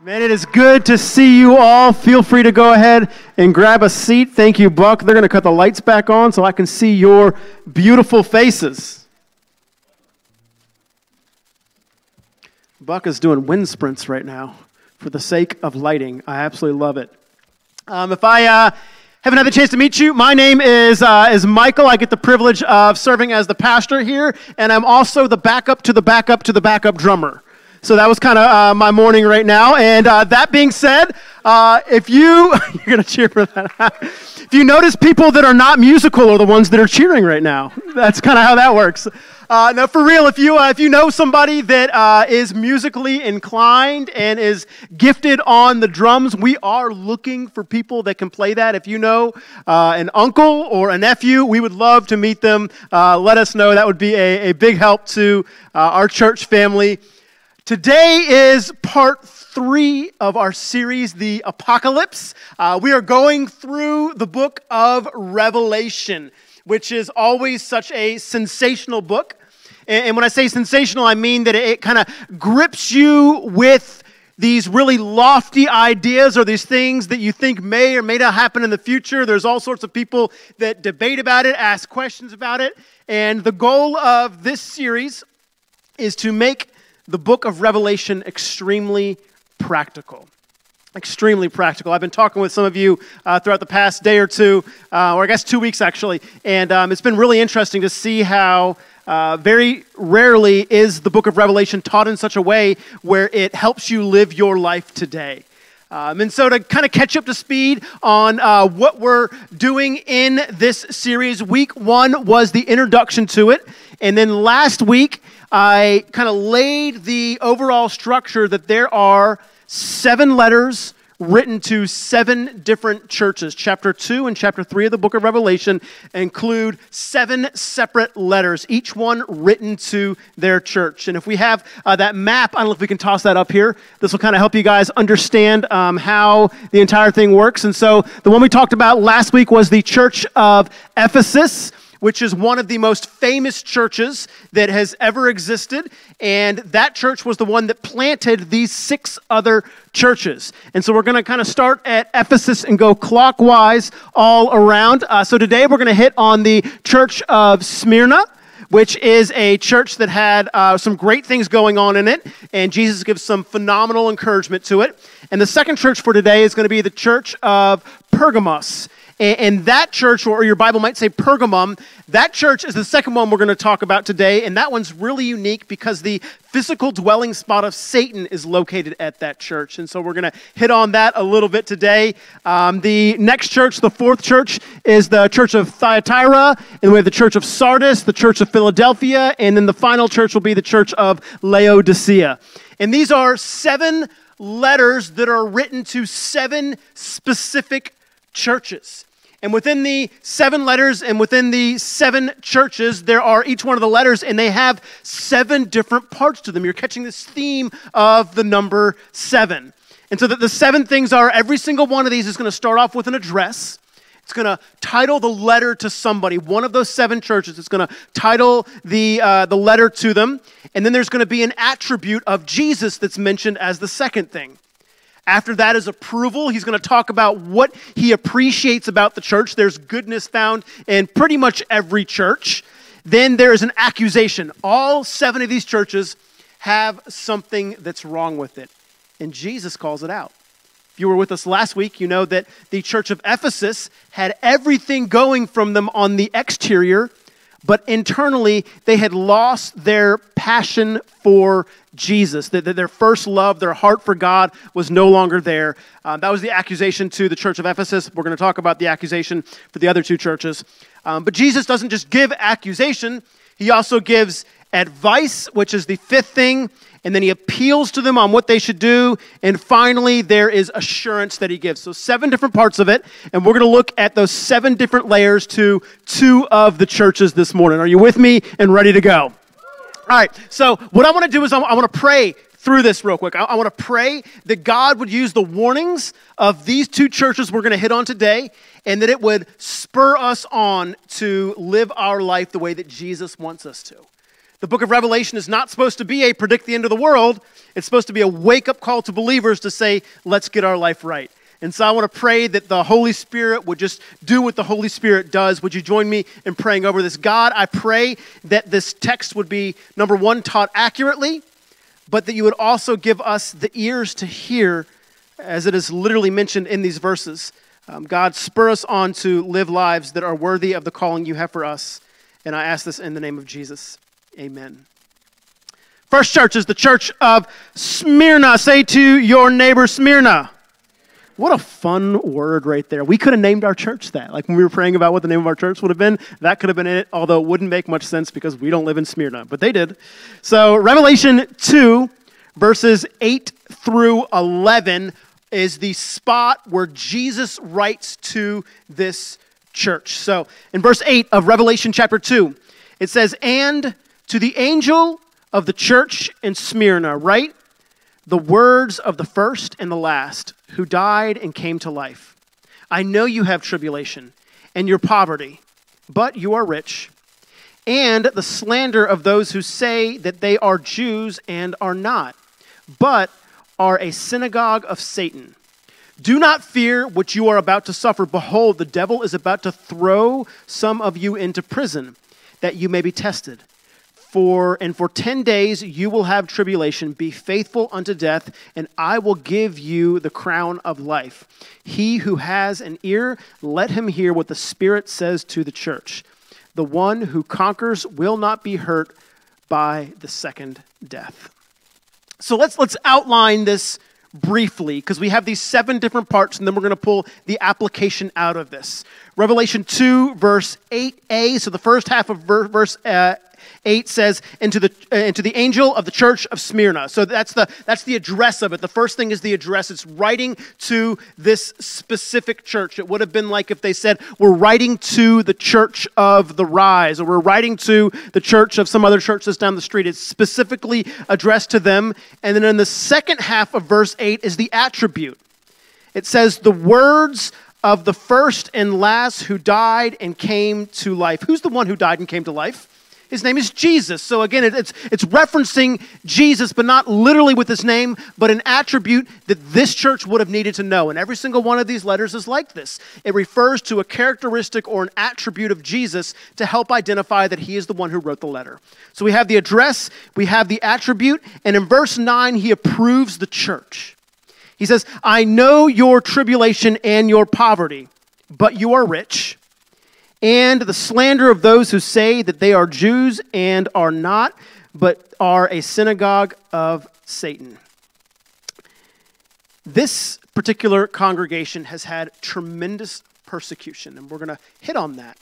Man, it is good to see you all. Feel free to go ahead and grab a seat. Thank you, Buck. They're going to cut the lights back on so I can see your beautiful faces. Buck is doing wind sprints right now for the sake of lighting. I absolutely love it. Um, if I uh, haven't had the chance to meet you, my name is, uh, is Michael. I get the privilege of serving as the pastor here, and I'm also the backup to the backup to the backup drummer. So that was kind of uh, my morning right now. And uh, that being said, uh, if you, you're to cheer for that. if you notice people that are not musical are the ones that are cheering right now. That's kind of how that works. Uh, now, for real, if you, uh, if you know somebody that uh, is musically inclined and is gifted on the drums, we are looking for people that can play that. If you know an uncle or a nephew, we would love to meet them. let us know. That would be a, a big help to our church family. Today is part three of our series, The Apocalypse. Uh, we are going through the book of Revelation, which is always such a sensational book. And, when I say sensational, I mean that it kind of grips you with these really lofty ideas or these things that you think may or may not happen in the future. There's all sorts of people that debate about it, ask questions about it. And the goal of this series is to make the book of Revelation extremely practical. Extremely practical. I've been talking with some of you uh, throughout the past day or two, uh, or I guess two weeks actually, and um, it's been really interesting to see how uh, very rarely is the book of Revelation taught in such a way where it helps you live your life today. Um, and so, to kind of catch up to speed on uh, what we're doing in this series, week one was the introduction to it. And then last week, I kind of laid the overall structure that there are seven letters written to seven different churches. Chapter 2 and chapter 3 of the book of Revelation include seven separate letters, each one written to their church. And if we have uh, that map, I don't know if we can toss that up here. This will kind of help you guys understand um, how the entire thing works. And so the one we talked about last week was the church of Ephesus which is one of the most famous churches that has ever existed. And that church was the one that planted these six other churches. And so we're going to kind of start at Ephesus and go clockwise all around. Uh, so today we're going to hit on the church of Smyrna which is a church that had uh, some great things going on in it, and Jesus gives some phenomenal encouragement to it. And the second church for today is going to be the church of Pergamos. And, that church, or your Bible might say Pergamum, that church is the second one we're going to talk about today. And that one's really unique because the physical dwelling spot of Satan is located at that church. And so we're going to hit on that a little bit today. Um, the next church, the fourth church, is the church of Thyatira. And we have the church of Sardis, the church of Philadelphia. And then the final church will be the church of Laodicea. And these are seven letters that are written to seven specific churches. And within the seven letters and within the seven churches, there are each one of the letters, and they have seven different parts to them. You're catching this theme of the number seven. And so that the seven things are every single one of these is going to start off with an address. It's going to title the letter to somebody, one of those seven churches. It's going to title the, uh, the letter to them. And then there's going to be an attribute of Jesus that's mentioned as the second thing. After that is approval. He's going to talk about what he appreciates about the church. There's goodness found in pretty much every church. Then there is an accusation. All seven of these churches have something that's wrong with it. And Jesus calls it out. If you were with us last week, you know that the church of Ephesus had everything going from them on the exterior, but internally they had lost their passion for Jesus, that, their first love, their heart for God was no longer there. Um, that was the accusation to the church of Ephesus. We're going to talk about the accusation for the other two churches. Um, but Jesus doesn't just give accusation, he also gives advice, which is the fifth thing, and then he appeals to them on what they should do. And finally, there is assurance that he gives. So, seven different parts of it. And we're going to look at those seven different layers to two of the churches this morning. Are you with me and ready to go? All right, so what I want to do is I, want to pray through this real quick. I, I want to pray that God would use the warnings of these two churches we're going to hit on today and that it would spur us on to live our life the way that Jesus wants us to. The book of Revelation is not supposed to be a predict the end of the world. It's supposed to be a wake up call to believers to say, let's get our life right. And so I want to pray that the Holy Spirit would just do what the Holy Spirit does. Would you join me in praying over this? God, I pray that this text would be, number one, taught accurately, but that you would also give us the ears to hear, as it is literally mentioned in these verses. Um, God, spur us on to live lives that are worthy of the calling you have for us. And I ask this in the name of Jesus. Amen. First church is the church of Smyrna. Say to your neighbor, Smyrna. What a fun word right there. We could have named our church that. Like when we were praying about what the name of our church would have been, that could have been it, although it wouldn't make much sense because we don't live in Smyrna, but they did. So, Revelation 2, verses 8 through 11 is the spot where Jesus writes to this church. So, in verse 8 of Revelation chapter 2, it says, And to the angel of the church in Smyrna, write the words of the first and the last who died and came to life. I know you have tribulation and your poverty, but you are rich, and the slander of those who say that they are Jews and are not, but are a synagogue of Satan. Do not fear what you are about to suffer. Behold, the devil is about to throw some of you into prison, that you may be tested for and for 10 days you will have tribulation. Be faithful unto death and i will give you the crown of life. He who has an ear let him hear what the spirit says to the church. The one who conquers will not be hurt by the second death. So let's let's outline this briefly because we have these seven different parts and then we're going to pull the application out of this. Revelation 2 verse 8a so the first half of verse uh, 8 says, into the, uh, into the angel of the church of Smyrna. So that's the, that's the address of it. The first thing is the address. It's writing to this specific church. It would have been like if they said, We're writing to the church of the Rise, or we're writing to the church of some other church that's down the street. It's specifically addressed to them. And then in the second half of verse 8 is the attribute. It says, The words of the first and last who died and came to life. Who's the one who died and came to life? His name is Jesus. So again, it's, it's referencing Jesus, but not literally with his name, but an attribute that this church would have needed to know. And every single one of these letters is like this. It refers to a characteristic or an attribute of Jesus to help identify that he is the one who wrote the letter. So we have the address, we have the attribute, and in verse 9, he approves the church. He says, I know your tribulation and your poverty, but you are rich and the slander of those who say that they are Jews and are not, but are a synagogue of Satan. This particular congregation has had tremendous persecution, and we're going to hit on that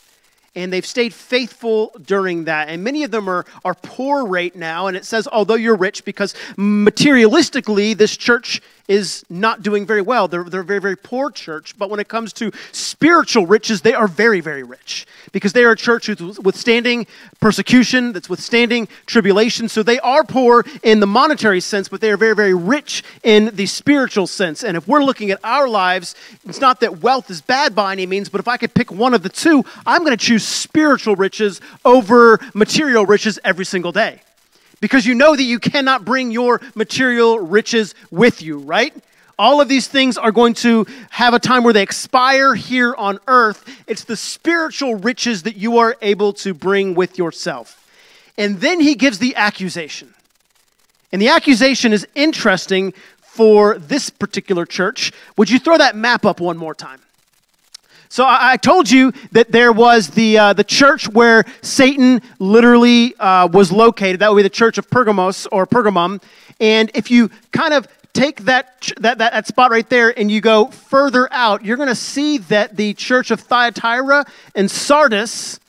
and they've stayed faithful during that. And many of them are, are poor right now. And it says, although you're rich, because materialistically, this church is not doing very well. They're, they're a very, very poor church. But when it comes to spiritual riches, they are very, very rich because they are a church who's withstanding persecution, that's withstanding tribulation. So they are poor in the monetary sense, but they are very, very rich in the spiritual sense. And if we're looking at our lives, it's not that wealth is bad by any means, but if I could pick one of the two, I'm going to choose spiritual riches over material riches every single day. Because you know that you cannot bring your material riches with you, right? All of these things are going to have a time where they expire here on earth. It's the spiritual riches that you are able to bring with yourself. And then he gives the accusation. And the accusation is interesting for this particular church. Would you throw that map up one more time? So I, I told you that there was the, uh, the church where Satan literally uh, was located. That would be the church of Pergamos or Pergamum. And if you kind of take that, that, that, that spot right there and you go further out, you're going to see that the church of Thyatira and Sardis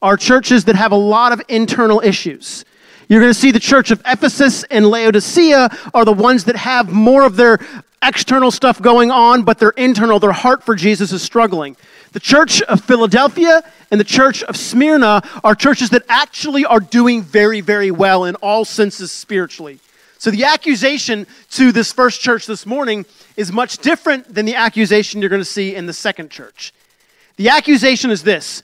are churches that have a lot of internal issues. You're going to see the church of Ephesus and Laodicea are the ones that have more of their external stuff going on, but their internal, their heart for Jesus is struggling. The church of Philadelphia and the church of Smyrna are churches that actually are doing very, very well in all senses spiritually. So the accusation to this first church this morning is much different than the accusation you're going to see in the second church. The accusation is this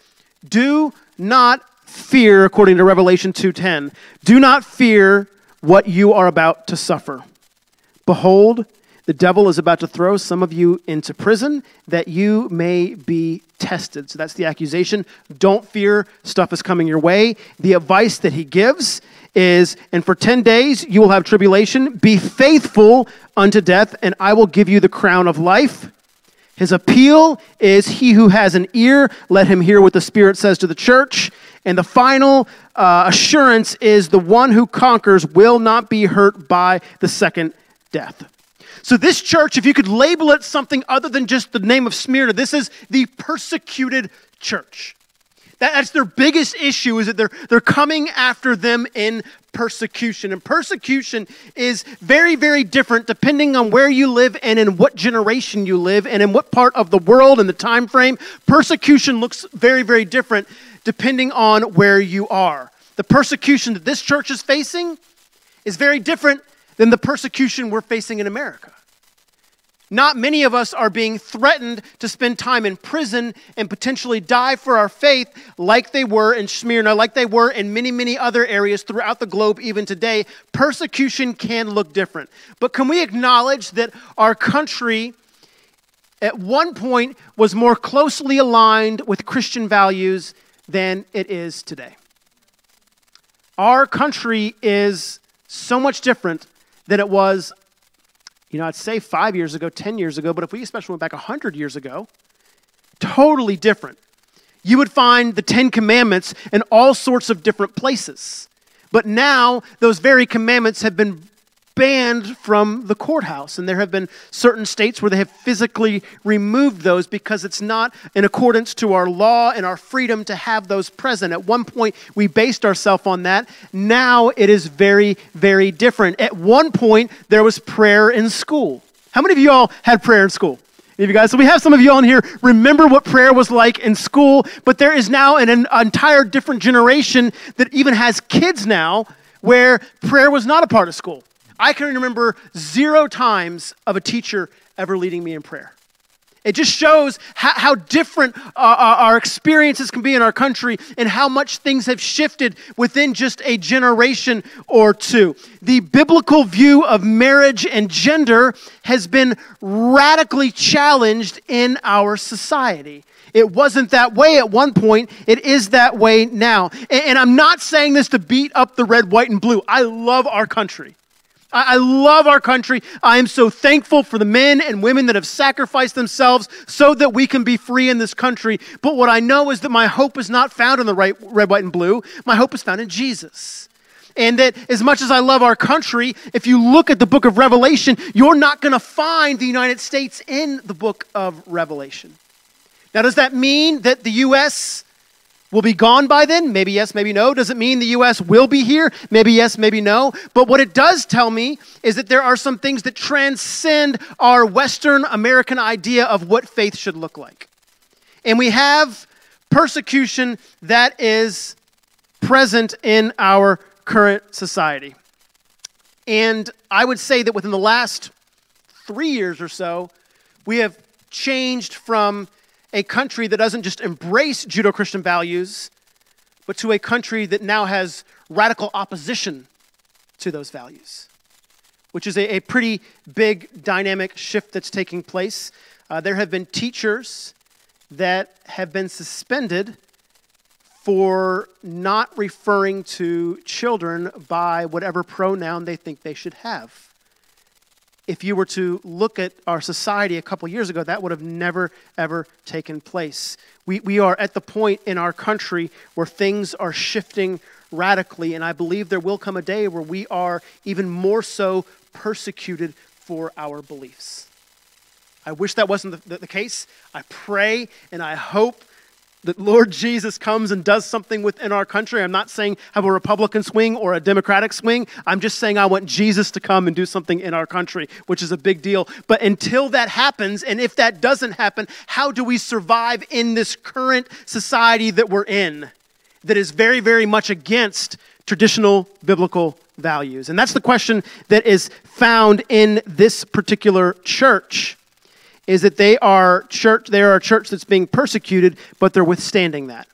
do not fear according to Revelation 2:10. Do not fear what you are about to suffer. Behold, the devil is about to throw some of you into prison that you may be tested. So that's the accusation. Don't fear, stuff is coming your way. The advice that he gives is, and for 10 days you will have tribulation. Be faithful unto death, and I will give you the crown of life. His appeal is He who has an ear, let him hear what the Spirit says to the church. And the final uh, assurance is the one who conquers will not be hurt by the second death. So, this church, if you could label it something other than just the name of Smyrna, this is the persecuted church. That's their biggest issue is that they're, they're coming after them in persecution. And persecution is very, very different depending on where you live and in what generation you live and in what part of the world and the time frame. Persecution looks very, very different depending on where you are. The persecution that this church is facing is very different than the persecution we're facing in America. Not many of us are being threatened to spend time in prison and potentially die for our faith like they were in Smyrna, like they were in many, many other areas throughout the globe, even today. Persecution can look different. But can we acknowledge that our country at one point was more closely aligned with Christian values than it is today? Our country is so much different than it was you know, I'd say five years ago, 10 years ago, but if we especially went back 100 years ago, totally different. You would find the Ten Commandments in all sorts of different places. But now, those very commandments have been banned from the courthouse. And there have been certain states where they have physically removed those because it's not in accordance to our law and our freedom to have those present. At one point, we based ourselves on that. Now it is very, very different. At one point, there was prayer in school. How many of you all had prayer in school? Any of you guys? So we have some of you on here remember what prayer was like in school, but there is now an, an entire different generation that even has kids now where prayer was not a part of school. I can remember zero times of a teacher ever leading me in prayer. It just shows how, how different our, our, experiences can be in our country and how much things have shifted within just a generation or two. The biblical view of marriage and gender has been radically challenged in our society. It wasn't that way at one point. It is that way now. And, and I'm not saying this to beat up the red, white, and blue. I love our country. I, love our country. I am so thankful for the men and women that have sacrificed themselves so that we can be free in this country. But what I know is that my hope is not found in the right, red, white, and blue. My hope is found in Jesus. And that as much as I love our country, if you look at the book of Revelation, you're not going to find the United States in the book of Revelation. Now, does that mean that the U.S will be gone by then? Maybe yes, maybe no. Does it mean the U.S. will be here? Maybe yes, maybe no. But what it does tell me is that there are some things that transcend our Western American idea of what faith should look like. And we have persecution that is present in our current society. And I would say that within the last three years or so, we have changed from a country that doesn't just embrace Judeo Christian values, but to a country that now has radical opposition to those values, which is a, a pretty big dynamic shift that's taking place. Uh, there have been teachers that have been suspended for not referring to children by whatever pronoun they think they should have if you were to look at our society a couple years ago, that would have never, ever taken place. We, we are at the point in our country where things are shifting radically, and I believe there will come a day where we are even more so persecuted for our beliefs. I wish that wasn't the, the, the case. I pray and I hope that Lord Jesus comes and does something within our country. I'm not saying have a Republican swing or a Democratic swing. I'm just saying I want Jesus to come and do something in our country, which is a big deal. But until that happens, and if that doesn't happen, how do we survive in this current society that we're in that is very, very much against traditional biblical values? And that's the question that is found in this particular church is that they are church they are a church that's being persecuted but they're withstanding that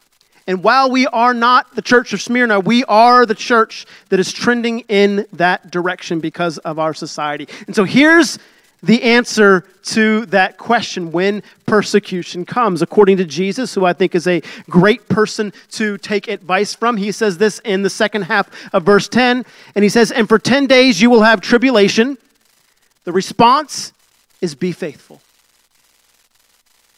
And while we are not the church of Smyrna, we are the church that is trending in that direction because of our society. And so here's the answer to that question when persecution comes. According to Jesus, who I think is a great person to take advice from, he says this in the second half of verse 10. And he says, And for 10 days you will have tribulation. The response is be faithful.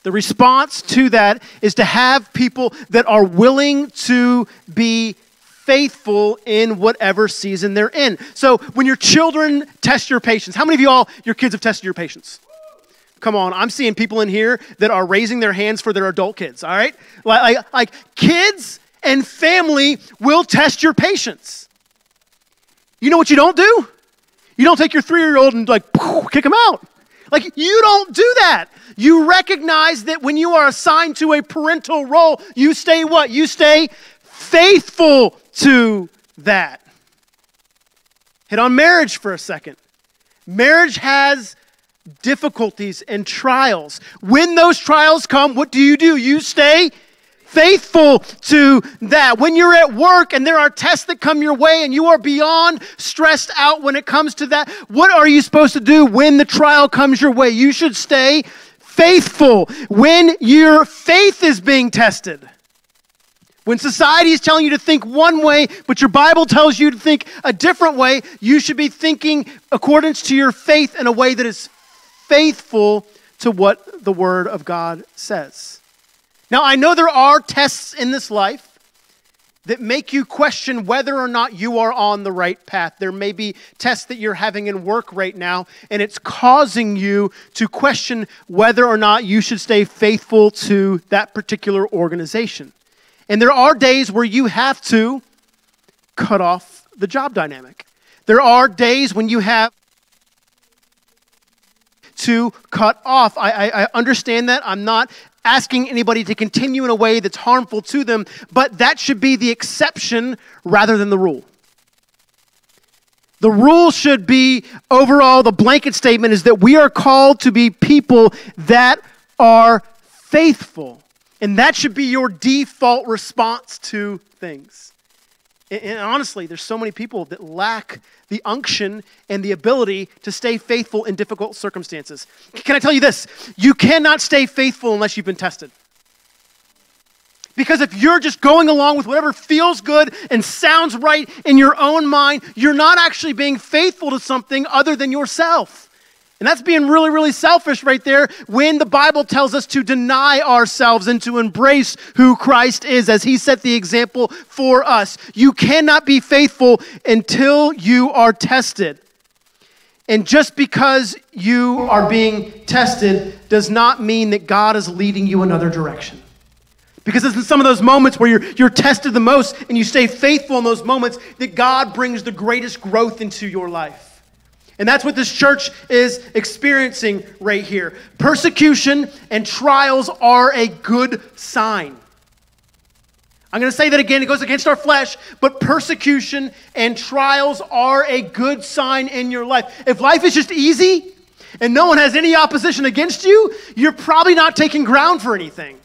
The response to that is to have people that are willing to be faithful in whatever season they're in. So when your children test your patience, how many of you all, your kids have tested your patience? Come on, I'm seeing people in here that are raising their hands for their adult kids, all right? Like, like, like kids and family will test your patience. You know what you don't do? You don't take your three year old and like kick him out. Like, you don't do that. You recognize that when you are assigned to a parental role, you stay what? You stay faithful to that. Hit on marriage for a second. Marriage has difficulties and trials. When those trials come, what do you do? You stay faithful to that. When you're at work and there are tests that come your way and you are beyond stressed out when it comes to that, what are you supposed to do when the trial comes your way? You should stay faithful. When your faith is being tested, when society is telling you to think one way, but your Bible tells you to think a different way, you should be thinking according to your faith in a way that is faithful to what the Word of God says. Now, I know there are tests in this life that make you question whether or not you are on the right path. There may be tests that you're having in work right now, and it's causing you to question whether or not you should stay faithful to that particular organization. And there are days where you have to cut off the job dynamic. There are days when you have to cut off. I, I, I, understand that. I'm not asking anybody to continue in a way that's harmful to them, but that should be the exception rather than the rule. The rule should be overall, the blanket statement is that we are called to be people that are faithful. And that should be your default response to things. And honestly, there's so many people that lack the unction and the ability to stay faithful in difficult circumstances. Can I tell you this? You cannot stay faithful unless you've been tested. Because if you're just going along with whatever feels good and sounds right in your own mind, you're not actually being faithful to something other than yourself. And that's being really, really selfish right there when the Bible tells us to deny ourselves and to embrace who Christ is as he set the example for us. You cannot be faithful until you are tested. And just because you are being tested does not mean that God is leading you another direction. Because it's in some of those moments where you're, you're tested the most and you stay faithful in those moments that God brings the greatest growth into your life. And that's what this church is experiencing right here. Persecution and trials are a good sign. I'm going to say that again. It goes against our flesh, but persecution and trials are a good sign in your life. If life is just easy and no one has any opposition against you, you're probably not taking ground for anything.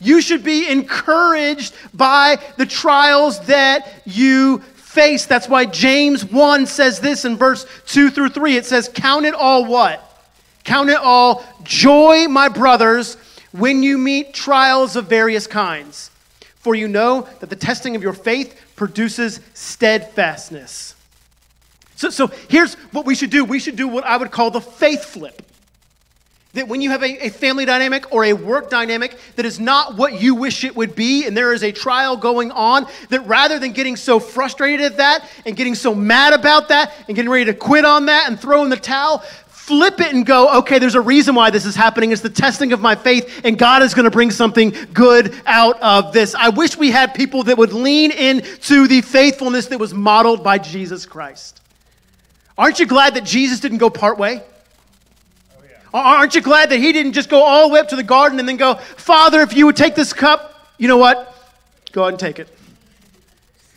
You should be encouraged by the trials that you face. That's why James 1 says this in verse 2 through 3. It says, Count it all what? Count it all joy, my brothers, when you meet trials of various kinds. For you know that the testing of your faith produces steadfastness. So, so here's what we should do we should do what I would call the faith flip. That when you have a, a, family dynamic or a work dynamic that is not what you wish it would be, and there is a trial going on, that rather than getting so frustrated at that and getting so mad about that and getting ready to quit on that and throw in the towel, flip it and go, okay, there's a reason why this is happening. It's the testing of my faith, and God is going to bring something good out of this. I wish we had people that would lean into the faithfulness that was modeled by Jesus Christ. Aren't you glad that Jesus didn't go part way? Aren't you glad that he didn't just go all the way up to the garden and then go, Father, if you would take this cup, you know what? Go ahead and take it.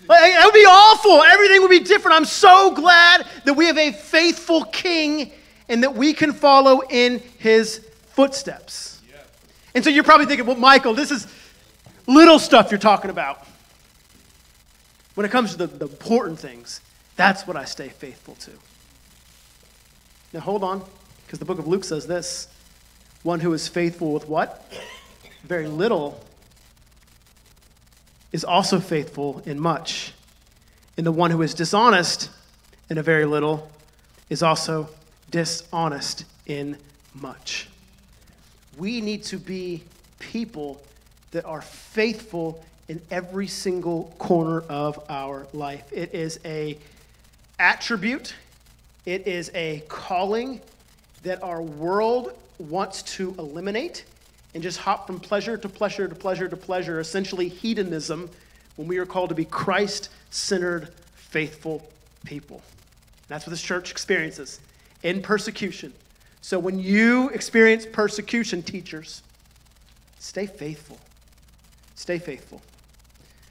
It would be awful. Everything would be different. I'm so glad that we have a faithful king and that we can follow in his footsteps. And so you're probably thinking, well, Michael, this is, little stuff you're talking about. When it comes to the, the important things, that's what I stay faithful to. Now hold on, because the book of Luke says this one who is faithful with what? Very little is also faithful in much. And the one who is dishonest in a very little is also dishonest in much. We need to be people that are faithful in every single corner of our life. It is a attribute, it is a calling that our world wants to eliminate and just hop from pleasure to pleasure to pleasure to pleasure, essentially hedonism, when we are called to be Christ centered, faithful people. That's what this church experiences in persecution. So when you experience persecution, teachers, stay faithful. Stay faithful.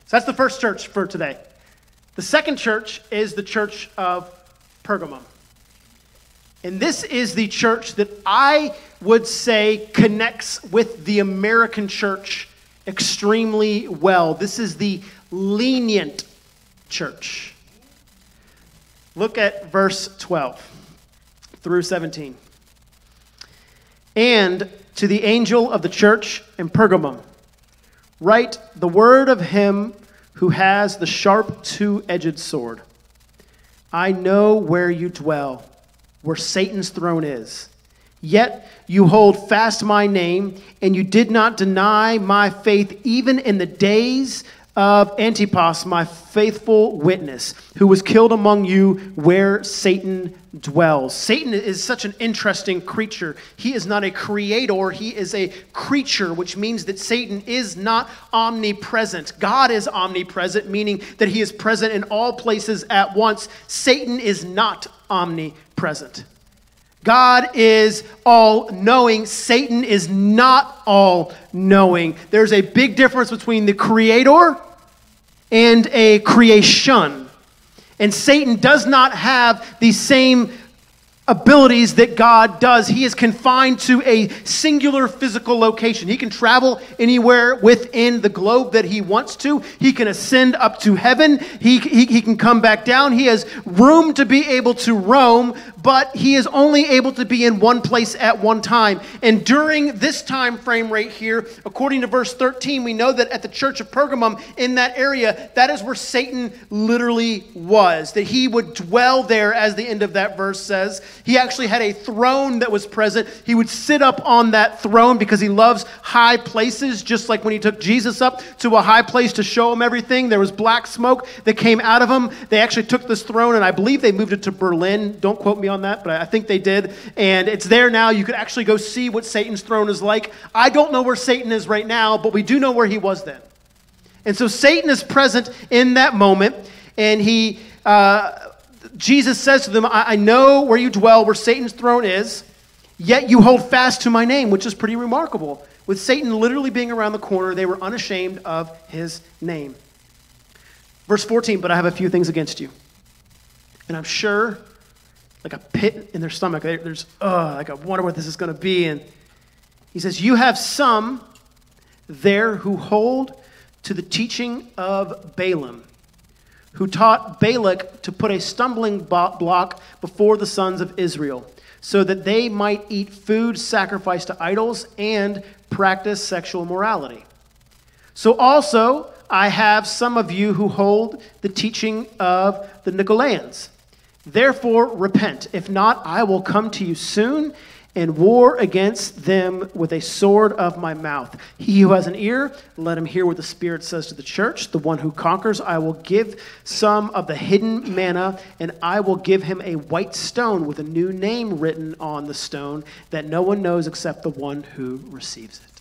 So that's the first church for today. The second church is the church of Pergamum. And this is the church that I would say connects with the American church extremely well. This is the lenient church. Look at verse 12 through 17. And to the angel of the church in Pergamum, write the word of him who has the sharp two edged sword. I know where you dwell, where Satan's throne is. Yet you hold fast my name, and you did not deny my faith even in the days of Antipas, my faithful witness, who was killed among you where Satan dwells. Satan is such an interesting creature. He is not a creator, he is a creature, which means that Satan is not omnipresent. God is omnipresent, meaning that he is present in all places at once. Satan is not omnipresent. God is all knowing. Satan is not all knowing. There's a big difference between the creator and a creation. And Satan does not have the same abilities that God does. He is confined to a singular physical location. He can travel anywhere within the globe that he wants to. He can ascend up to heaven. He, he, he can come back down. He has room to be able to roam, but he is only able to be in one place at one time. And during this time frame right here, according to verse 13, we know that at the church of Pergamum in that area, that is where Satan literally was, that he would dwell there, as the end of that verse says. He actually had a throne that was present. He would sit up on that throne because he loves high places, just like when he took Jesus up to a high place to show him everything. There was black smoke that came out of him. They actually took this throne, and I believe they moved it to Berlin. Don't quote me on that, but I think they did. And it's there now. You could actually go see what Satan's throne is like. I don't know where Satan is right now, but we do know where he was then. And so Satan is present in that moment, and he. Uh, Jesus says to them, I, I know where you dwell, where Satan's throne is, yet you hold fast to my name, which is pretty remarkable. With Satan literally being around the corner, they were unashamed of his name. Verse 14, but I have a few things against you. And I'm sure, like a pit in their stomach, there's, oh, like I wonder what this is going to be. And he says, You have some there who hold to the teaching of Balaam who taught Balak to put a stumbling block before the sons of Israel, so that they might eat food sacrificed to idols and practice sexual morality. So also, I have some of you who hold the teaching of the Nicolaitans. Therefore, repent. If not, I will come to you soon and war against them with a sword of my mouth. He who has an ear, let him hear what the Spirit says to the church. The one who conquers, I will give some of the hidden manna, and I will give him a white stone with a new name written on the stone that no one knows except the one who receives it.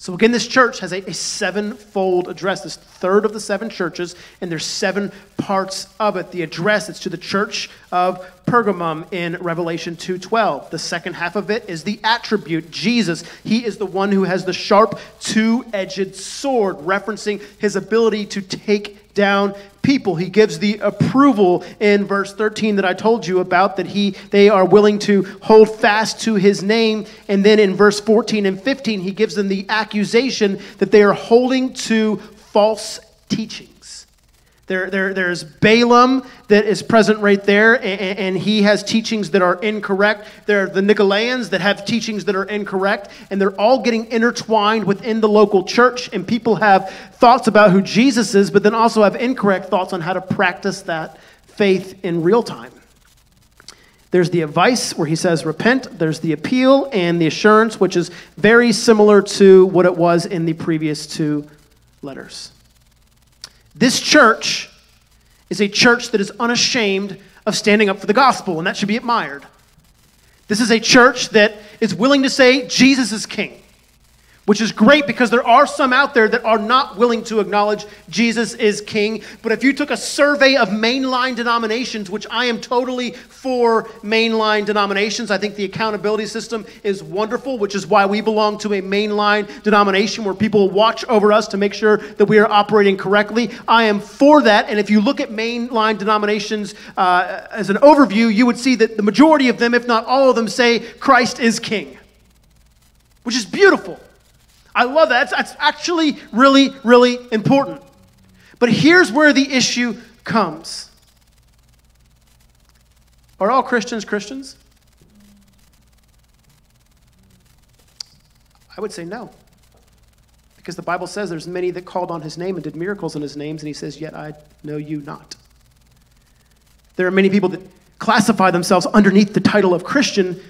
So again, this church has a, a sevenfold address, this third of the seven churches, and there's seven parts of it. The address is to the church of Pergamum in Revelation 2:12. The second half of it is the attribute, Jesus. He is the one who has the sharp two-edged sword, referencing his ability to take down people. He gives the approval in verse 13 that I told you about that he they are willing to hold fast to his name and then in verse 14 and 15 he gives them the accusation that they are holding to false teaching. There, there, there's Balaam that is present right there, and, and, he has teachings that are incorrect. There are the Nicolaitans that have teachings that are incorrect, and they're all getting intertwined within the local church. And people have thoughts about who Jesus is, but then also have incorrect thoughts on how to practice that faith in real time. There's the advice where he says, repent. There's the appeal and the assurance, which is very similar to what it was in the previous two letters. This church is a church that is unashamed of standing up for the gospel, and that should be admired. This is a church that is willing to say Jesus is king which is great because there are some out there that are not willing to acknowledge Jesus is king. But if you took a survey of mainline denominations, which I am totally for mainline denominations, I think the accountability system is wonderful, which is why we belong to a mainline denomination where people watch over us to make sure that we are operating correctly. I am for that. And if you look at mainline denominations uh, as an overview, you would see that the majority of them, if not all of them, say Christ is king, which is beautiful. I love that. That's, that's actually really, really important. But here's where the issue comes Are all Christians Christians? I would say no. Because the Bible says there's many that called on his name and did miracles in his names, and he says, Yet I know you not. There are many people that classify themselves underneath the title of Christian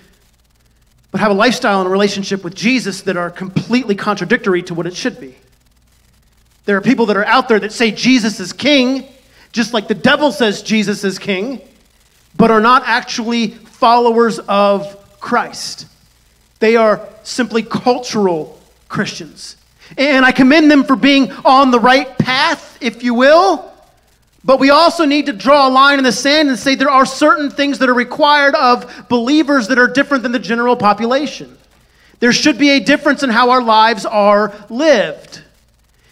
but have a lifestyle and a relationship with Jesus that are completely contradictory to what it should be. There are people that are out there that say Jesus is king, just like the devil says Jesus is king, but are not actually followers of Christ. They are simply cultural Christians. And I commend them for being on the right path, if you will. But we also need to draw a line in the sand and say there are certain things that are required of believers that are different than the general population. There should be a difference in how our lives are lived.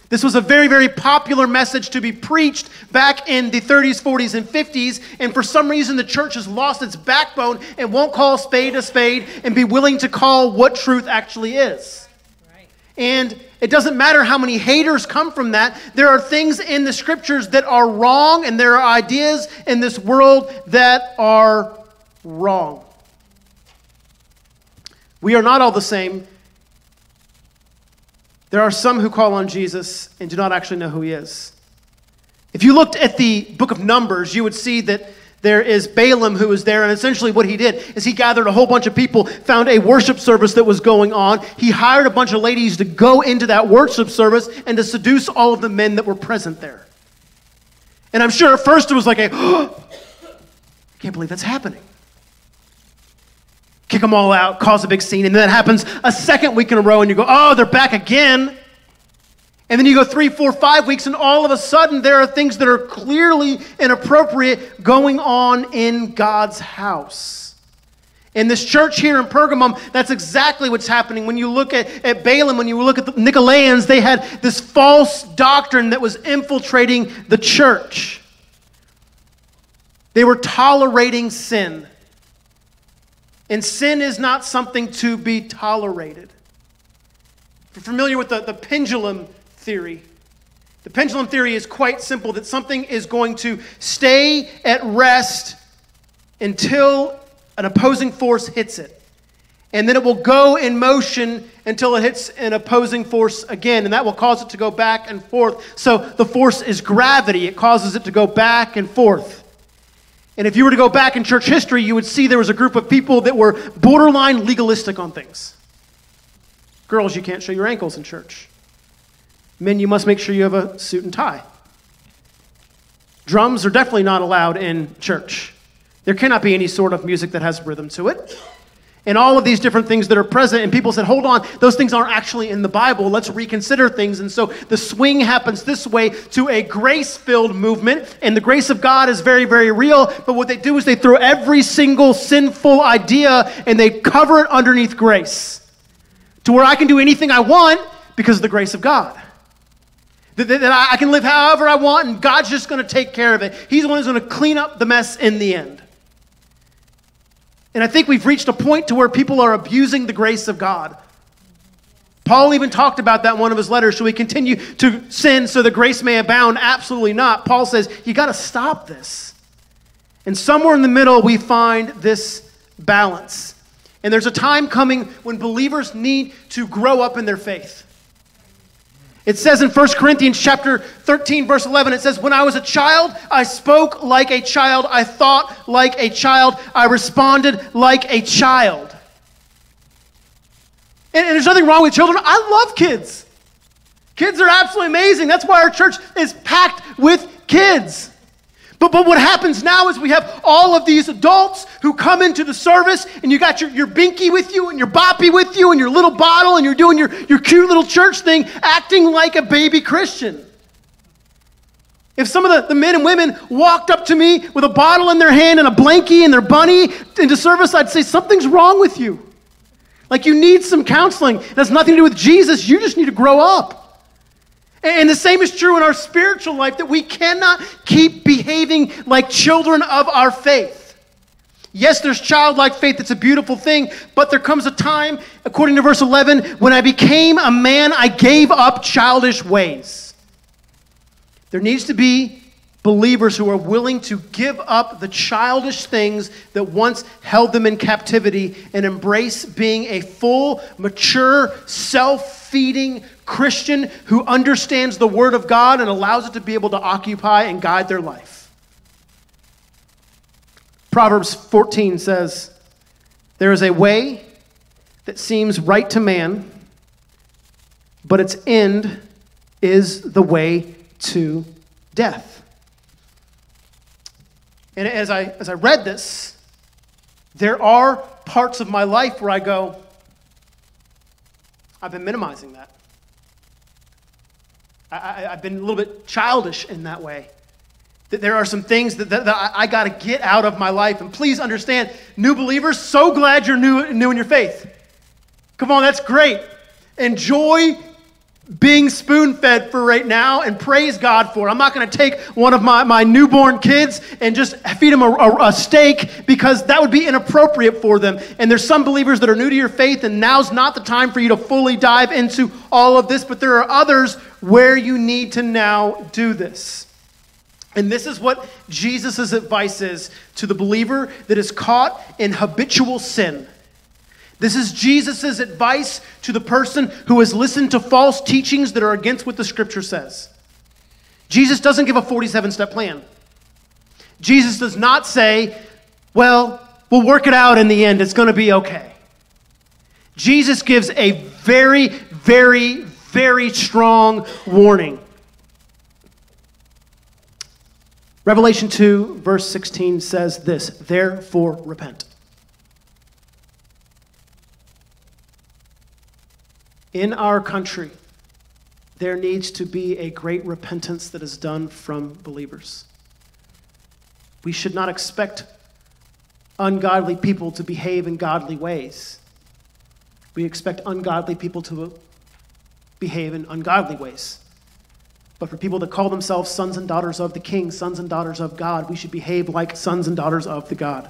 This was a very, very popular message to be preached back in the 30s, 40s, and 50s. And for some reason, the church has lost its backbone and won't call spade a spade and be willing to call what truth actually is. And it doesn't matter how many haters come from that. There are things in the scriptures that are wrong, and there are ideas in this world that are wrong. We are not all the same. There are some who call on Jesus and do not actually know who he is. If you looked at the book of Numbers, you would see that there is Balaam who was there, and essentially what he did is he gathered a whole bunch of people, found a worship service that was going on. He hired a bunch of ladies to go into that worship service and to seduce all of the men that were present there. And I'm sure at first it was like a, oh, I can't believe that's happening. Kick them all out, cause a big scene, and then that happens a second week in a row, and you go, oh, they're back again. And then you go three, four, five weeks, and all of a sudden there are things that are clearly inappropriate going on in God's house. In this church here in Pergamum, that's exactly what's happening. When you look at, at Balaam, when you look at the Nicolaitans, they had this false doctrine that was infiltrating the church. They were tolerating sin. And sin is not something to be tolerated. If you're familiar with the, the pendulum theory. The pendulum theory is quite simple that something is going to stay at rest until an opposing force hits it. And then it will go in motion until it hits an opposing force again. And that will cause it to go back and forth. So the force is gravity, it causes it to go back and forth. And if you were to go back in church history, you would see there was a group of people that were borderline legalistic on things. Girls, you can't show your ankles in church. Men, you must make sure you have a suit and tie. Drums are definitely not allowed in church. There cannot be any sort of music that has rhythm to it. And all of these different things that are present, and people said, hold on, those things aren't actually in the Bible. Let's reconsider things. And so the swing happens this way to a grace filled movement. And the grace of God is very, very real. But what they do is they throw every single sinful idea and they cover it underneath grace to where I can do anything I want because of the grace of God. That, that, that I can live however I want and God's just going to take care of it. He's the one who's going to clean up the mess in the end. And I think we've reached a point to where people are abusing the grace of God. Paul even talked about that in one of his letters. Should we continue to sin so the grace may abound? Absolutely not. Paul says, you got to stop this. And somewhere in the middle, we find this balance. And there's a time coming when believers need to grow up in their faith. It says in 1 Corinthians chapter 13 verse 11 it says when I was a child I spoke like a child I thought like a child I responded like a child. And, and there's nothing wrong with children. I love kids. Kids are absolutely amazing. That's why our church is packed with kids. But, but what happens now is we have all of these adults who come into the service, and you got your, your binky with you, and your boppy with you, and your little bottle, and you're doing your, your cute little church thing, acting like a baby Christian. If some of the, the men and women walked up to me with a bottle in their hand and a blankie and their bunny into service, I'd say, Something's wrong with you. Like you need some counseling. It has nothing to do with Jesus. You just need to grow up. And the same is true in our spiritual life that we cannot keep behaving like children of our faith. Yes, there's childlike faith, it's a beautiful thing, but there comes a time, according to verse 11, when I became a man, I gave up childish ways. There needs to be believers who are willing to give up the childish things that once held them in captivity and embrace being a full, mature, self feeding Christian who understands the Word of God and allows it to be able to occupy and guide their life. Proverbs 14 says, There is a way that seems right to man, but its end is the way to death. And as I, as I read this, there are parts of my life where I go, I've been minimizing that. I, have been a little bit childish in that way. That there are some things that, that, that I, got to get out of my life. And please understand, new believers, so glad you're new, new in your faith. Come on, that's great. Enjoy being spoon fed for right now and praise God for. it. I'm not going to take one of my, my newborn kids and just feed them a, a, a, steak because that would be inappropriate for them. And there's some believers that are new to your faith, and now's not the time for you to fully dive into all of this, but there are others where you need to now do this. And this is what Jesus' advice is to the believer that is caught in habitual sin. This is Jesus' advice to the person who has listened to false teachings that are against what the scripture says. Jesus doesn't give a 47 step plan. Jesus does not say, well, we'll work it out in the end, it's going to be okay. Jesus gives a very, very, very strong warning. Revelation 2, verse 16 says this Therefore, repent. In our country, there needs to be a great repentance that is done from believers. We should not expect ungodly people to behave in godly ways. We expect ungodly people to behave in ungodly ways. But for people that call themselves sons and daughters of the King, sons and daughters of God, we should behave like sons and daughters of the God.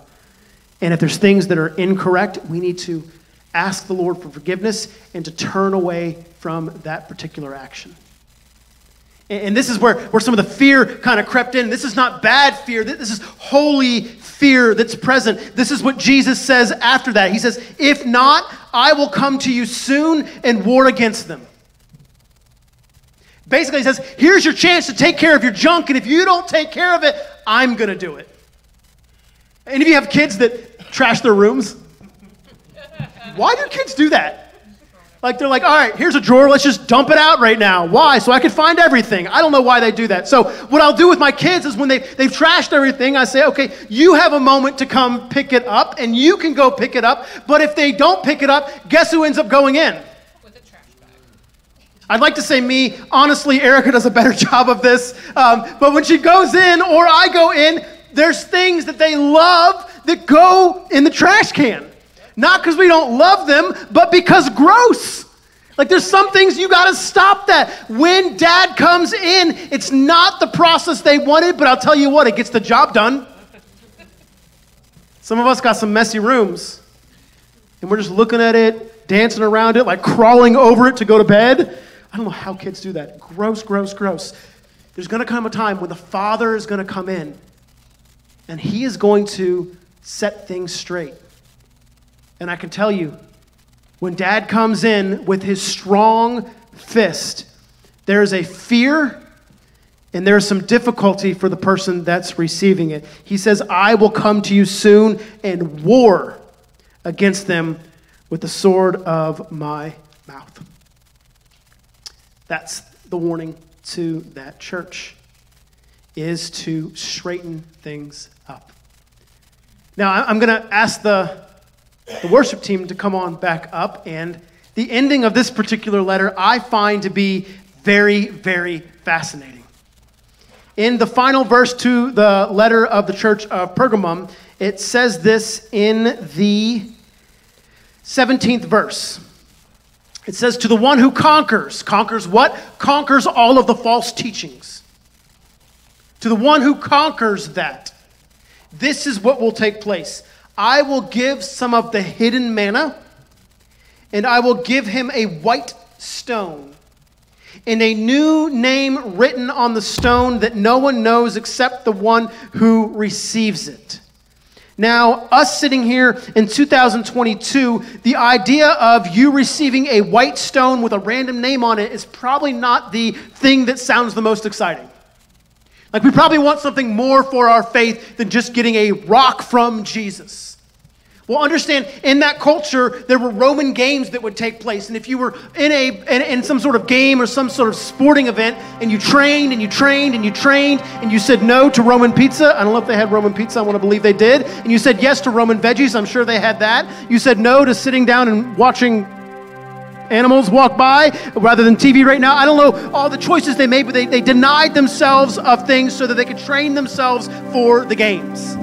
And if there's things that are incorrect, we need to ask the Lord for forgiveness and to turn away from that particular action. And this is where, where some of the fear kind of crept in. This is not bad fear. This is holy fear that's present. This is what Jesus says after that. He says, If not, I will come to you soon and war against them. Basically, he says, Here's your chance to take care of your junk, and if you don't take care of it, I'm going to do it. Any of you have kids that trash their rooms? Why do kids do that? Like they're like, all right, here's a drawer, let's just dump it out right now. Why? So I can find everything. I don't know why they do that. So what I'll do with my kids is when they, they've trashed everything, I say, okay, you have a moment to come pick it up, and you can go pick it up. But if they don't pick it up, guess who ends up going in? I'd like to say me. Honestly, Erica does a better job of this. Um, but when she goes in or I go in, there's things that they love that go in the trash can. Not because we don't love them, but because gross. Like there's some things you got to stop that. When dad comes in, it's not the process they wanted, but I'll tell you what, it gets the job done. Some of us got some messy rooms, and we're just looking at it, dancing around it, like crawling over it to go to bed. I don't know how kids do that. Gross, gross, gross. There's going to come a time when the father is going to come in, and he is going to set things straight. And I can tell you, when dad comes in with his strong fist, there is a fear and there is some difficulty for the person that's receiving it. He says, I will come to you soon and war against them with the sword of my mouth. That's the warning to that church is to straighten things up. Now, I'm going to ask the the worship team to come on back up. And the ending of this particular letter I find to be very, very fascinating. In the final verse to the letter of the church of Pergamum, it says this in the 17th verse. It says, To the one who conquers, conquers what? Conquers all of the false teachings. To the one who conquers that, this is what will take place. I will give some of the hidden manna, and I will give him a white stone, and a new name written on the stone that no one knows except the one who receives it. Now, us sitting here in 2022, the idea of you receiving a white stone with a random name on it is probably not the thing that sounds the most exciting. Like, we probably want something more for our faith than just getting a rock from Jesus. Well, understand, in that culture, there were Roman games that would take place. And if you were in, a, in, in, some sort of game or some sort of sporting event, and you trained and you trained and you trained, and you said no to Roman pizza, I don't know if they had Roman pizza, I want to believe they did, and you said yes to Roman veggies, I'm sure they had that. You said no to sitting down and watching animals walk by rather than TV right now. I don't know all the choices they made, but they, they denied themselves of things so that they could train themselves for the games.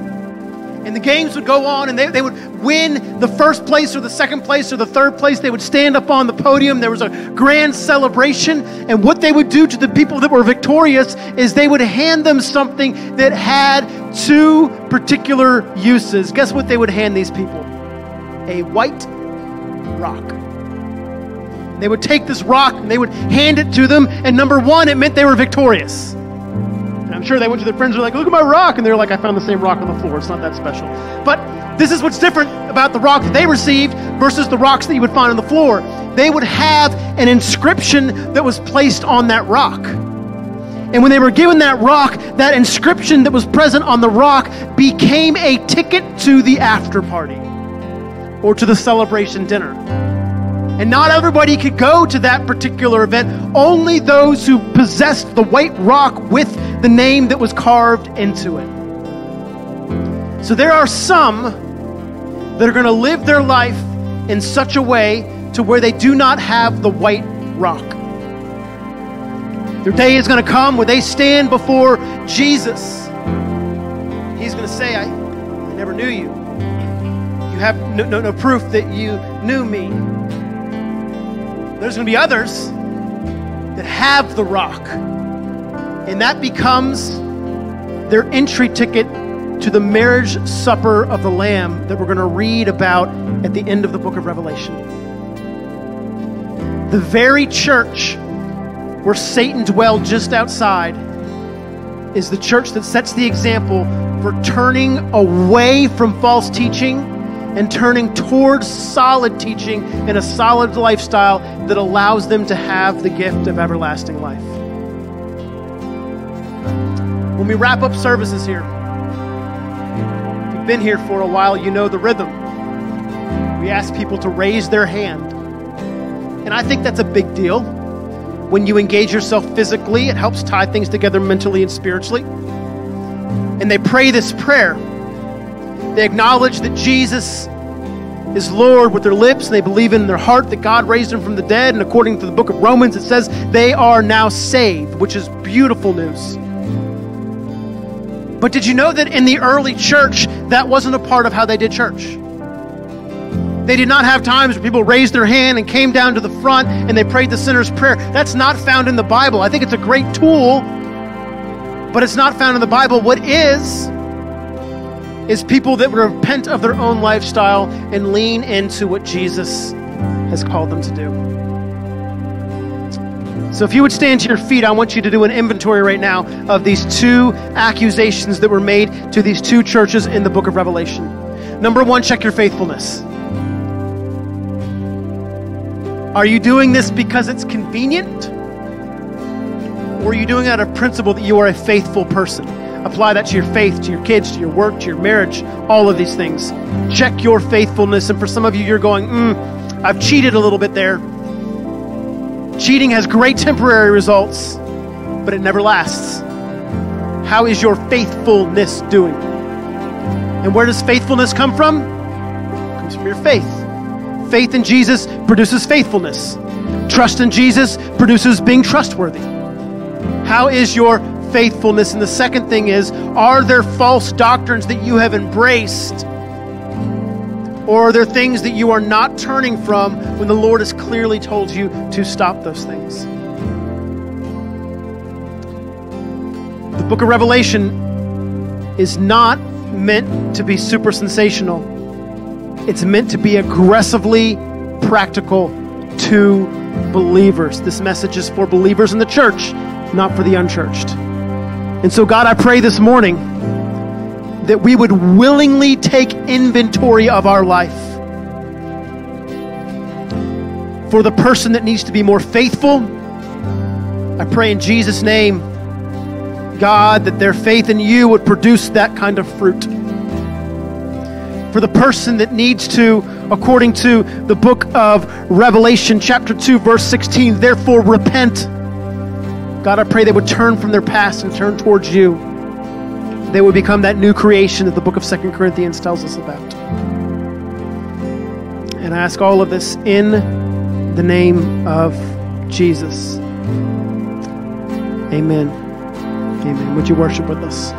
And the games would go on and they, they would win the first place or the second place or the third place. They would stand up on the podium. There was a grand celebration. And what they would do to the people that were victorious is they would hand them something that had two particular uses. Guess what they would hand these people? A white rock. They would take this rock and they would hand it to them. And number one, it meant they were victorious. And I'm sure they went to their friends and were like, look at my rock. And they're like, I found the same rock on the floor. It's not that special. But this is what's different about the rock that they received versus the rocks that you would find on the floor. They would have an inscription that was placed on that rock. And when they were given that rock, that inscription that was present on the rock became a ticket to the after party or to the celebration dinner. And not everybody could go to that particular event. Only those who possessed the white rock with the name that was carved into it. So there are some that are going to live their life in such a way to where they do not have the white rock. Their day is going to come where they stand before Jesus. He's going to say, I, I never knew you. You have no, no, no proof that you knew me. There's going to be others that have the rock, and that becomes their entry ticket to the marriage supper of the Lamb that we're going to read about at the end of the book of Revelation. The very church where Satan dwelled just outside is the church that sets the example for turning away from false teaching and turning towards solid teaching and a solid lifestyle that allows them to have the gift of everlasting life. When we wrap up services here, if you've been here for a while, you know the rhythm. We ask people to raise their hand. And I think that's a big deal. When you engage yourself physically, it helps tie things together mentally and spiritually. And they pray this prayer they acknowledge that Jesus is Lord with their lips, and they believe in their heart that God raised him from the dead. And according to the book of Romans, it says they are now saved, which is beautiful news. But did you know that in the early church, that wasn't a part of how they did church? They did not have times where people raised their hand and came down to the front and they prayed the sinner's prayer. That's not found in the Bible. I think it's a great tool, but it's not found in the Bible. What is, is people that repent of their own lifestyle and lean into what Jesus has called them to do. So, if you would stand to your feet, I want you to do an inventory right now of these two accusations that were made to these two churches in the book of Revelation. Number one, check your faithfulness. Are you doing this because it's convenient? Or are you doing it out of principle that you are a faithful person? Apply that to your faith, to your kids, to your work, to your marriage, all of these things. Check your faithfulness. And for some of you, you're going, mm, I've cheated a little bit there. Cheating has great temporary results, but it never lasts. How is your faithfulness doing? And where does faithfulness come from? It comes from your faith. Faith in Jesus produces faithfulness. Trust in Jesus produces being trustworthy. How is your faithfulness? And the second thing is, are there false doctrines that you have embraced? Or are there things that you are not turning from when the Lord has clearly told you to stop those things? The book of Revelation is not meant to be super sensational, it's meant to be aggressively practical to believers. This message is for believers in the church, not for the unchurched. And so, God, I pray this morning that we would willingly take inventory of our life. For the person that needs to be more faithful, I pray in Jesus' name, God, that their faith in you would produce that kind of fruit. For the person that needs to, according to the book of Revelation, chapter 2, verse 16, therefore repent. God, I pray they would turn from their past and turn towards you they would become that new creation that the book of Second Corinthians tells us about. And I ask all of this in the name of Jesus. Amen. Amen. Would you worship with us?